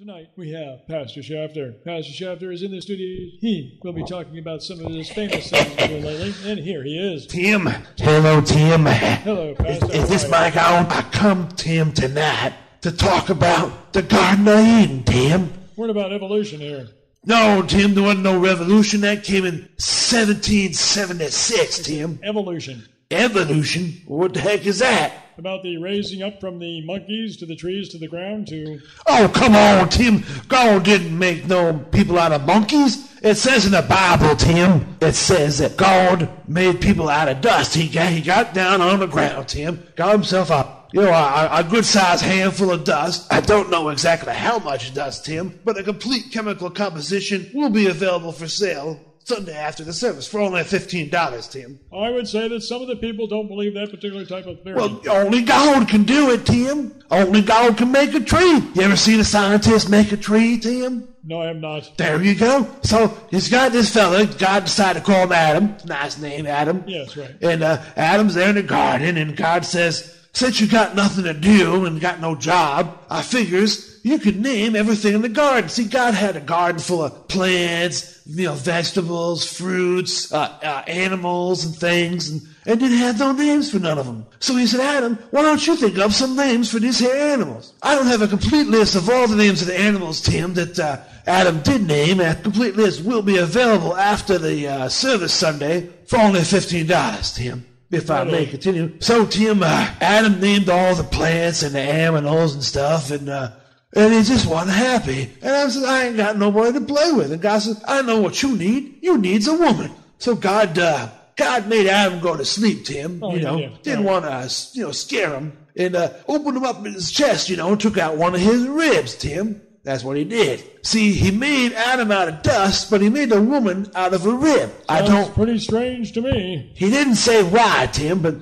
Tonight we have Pastor Schaphter. Pastor Schaphter is in the studio. He will be talking about some of his famous things he's lately, and here he is. Tim. Hello, Tim. Hello, Is, Pastor. is this How are mic on? I come, Tim, tonight to talk about the Garden of Eden, Tim. What about evolution here? No, Tim, there wasn't no revolution. That came in 1776, Tim. Evolution. Evolution? What the heck is that? About the raising up from the monkeys to the trees to the ground to. Oh, come on, Tim. God didn't make no people out of monkeys. It says in the Bible, Tim, it says that God made people out of dust. He got, he got down on the ground, Tim, got himself a, you know, a, a good sized handful of dust. I don't know exactly how much dust, Tim, but a complete chemical composition will be available for sale Sunday after the service for only $15, Tim. I would say that some of the people don't believe that particular type of theory. Well, only God can do it, Tim. Only God can make a tree. You ever seen a scientist make a tree, Tim? no, I am not. There you go. So he's got this fella. God decided to call him Adam. Nice name, Adam. Yes, right. And uh, Adam's there in the garden, and God says, "Since you got nothing to do and got no job, I figures you could name everything in the garden." See, God had a garden full of plants, you know, vegetables, fruits, uh, uh, animals, and things, and and didn't have no names for none of them. So he said, Adam, why don't you think up some names for these here animals? I don't have a complete list of all the names of the animals, Tim, that uh, Adam did name. A complete list will be available after the uh, service Sunday for only $15, Tim. If I may continue. So, Tim, uh, Adam named all the plants and the animals and stuff, and uh, and he just wasn't happy. And I said, I ain't got nobody to play with. And God said, I know what you need. You needs a woman. So God, uh, God made Adam go to sleep, Tim. Oh, you know, yeah. didn't Right. want to, uh, you know, scare him. And uh, opened him up in his chest, you know, and took out one of his ribs, Tim. That's what he did. See, he made Adam out of dust, but he made the woman out of a rib. I don't pretty strange to me. he didn't say why, Tim, but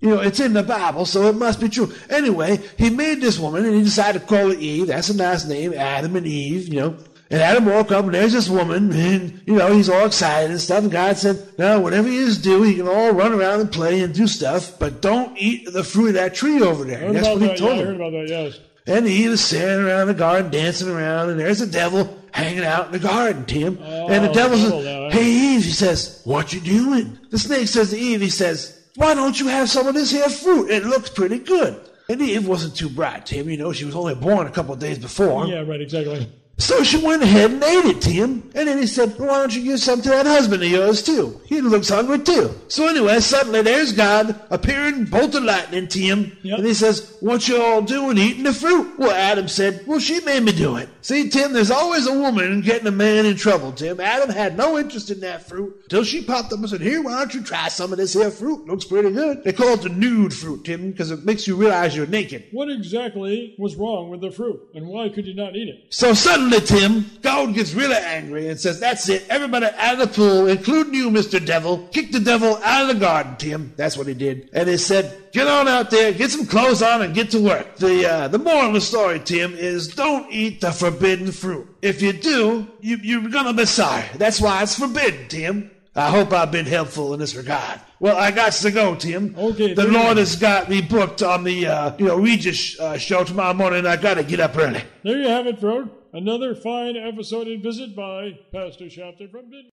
you know, it's in the Bible, so it must be true. Anyway, he made this woman and he decided to call her Eve. That's a nice name, Adam and Eve, you know. And Adam woke up and there's this woman and, you know, he's all excited and stuff. And God said, now, whatever you do, you can all run around and play and do stuff, but don't eat the fruit of that tree over there. That's what he that. told yeah, I heard about that. Yes. And he was standing around the garden, dancing around, and there's the devil hanging out in the garden, Tim. and the Oh, devil says? Hey, Eve, he says, What you doing? The snake says to Eve, he says, Why don't you have some of this here fruit? It looks pretty good. And Eve wasn't too bright, Tim. You know, she was only born a couple of days before. Yeah, right. Exactly. So she went ahead and ate it, Tim. And then he said, Why don't you give some to that husband of yours, too? He looks hungry, too. So anyway, suddenly there's God appearing, bolt of lightning, Tim. Yep. And he says, What you all doing eating the fruit? Well, Adam said, Well, she made me do it. See, Tim, there's always a woman getting a man in trouble, Tim. Adam had no interest in that fruit till she popped up and said, Here, why don't you try some of this here fruit? Looks pretty good. They call it the nude fruit, Tim, because it makes you realize you're naked. What exactly was wrong with the fruit, and why could you not eat it? So suddenly, Tim, God gets really angry and says, That's it. Everybody out of the pool, including you, Mr. Devil. Kick the devil out of the garden, Tim. That's what he did. And he said, Get on out there, get some clothes on, and get to work. The, uh, the moral of the story, Tim, is don't eat the forbidden fruit. If you do, you, you're gonna be sorry. That's why it's forbidden, Tim. I hope I've been helpful in this regard. Well, I got to go, Tim. Okay, The Lord has got me booked on the, uh, you know, Regis uh, show tomorrow morning. I got to get up early. There you have it, folks. Another fine episode and visit by Pastor Schaphter from.